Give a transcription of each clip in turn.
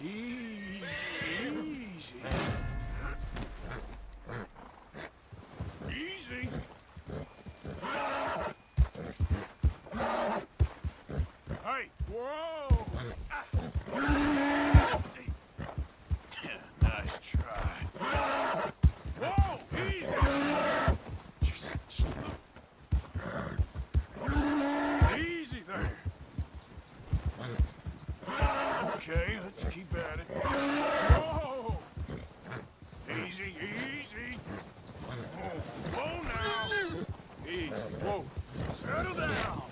Easy, easy. Easy. Hey, whoa! Nice try. Easy! Okay, keep at it. Whoa! Easy, easy. Whoa, whoa now. Easy, whoa. Settle down.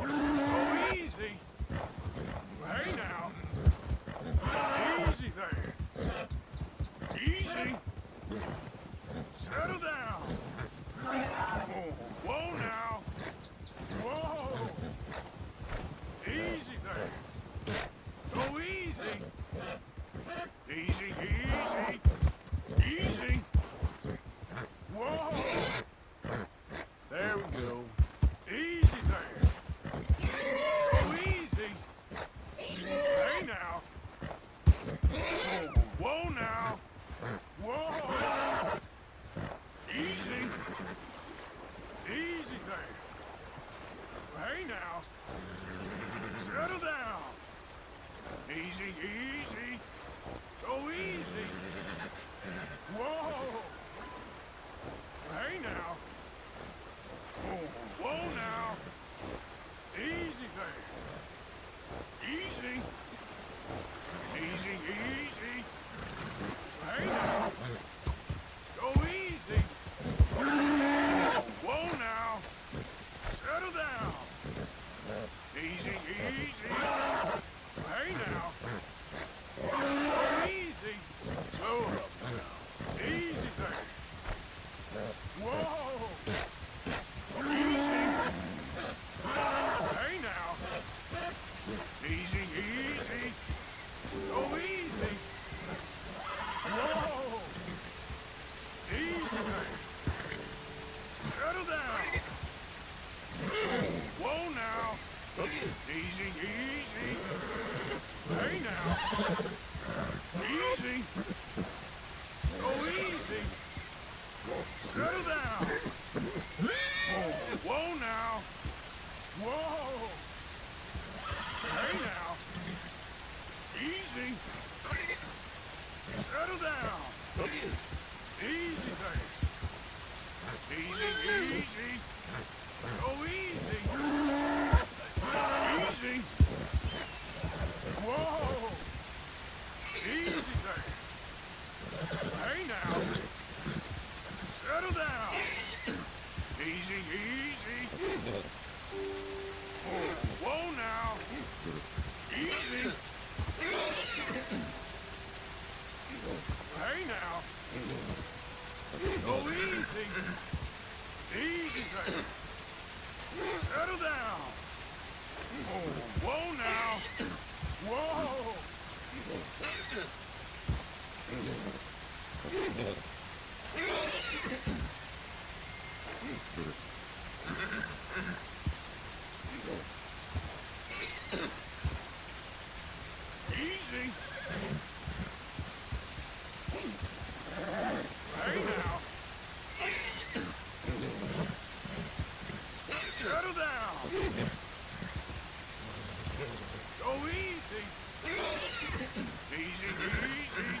Oh, easy. Hey now. Easy there. Easy. Settle down. Whoa, whoa now. Whoa. Easy there. Go easy. Easy, easy. Easy. Whoa. There we go. Easy there. Go easy. Hey now. Whoa, whoa now. Whoa. Easy. Easy there. Hey now. Settle down. Easy, easy. Go easy. Whoa. Hey now. Whoa, whoa now. Easy there. Easy. Easy, easy. Hey now. Go easy. Whoa now. Settle down. Easy, easy. Hey now. Go easy. Slow up now. Easy there. Whoa. Easy. Hey now. Easy, easy. Go easy. Whoa. Easy there. Easy, easy. Hey now. Easy. Go easy. Settle down. Whoa, whoa now. Whoa. Hey now. Easy. Settle down. Easy there. Easy, easy. Easy. Easy. Whoa. Easy there. Hey now. Settle down. Easy, easy. Whoa, whoa now. Easy. Hey now. Go easy. Easy there. Settle down. Whoa, whoa now. Whoa. Easy. Hey now. Settle down. Go easy. Easy, easy.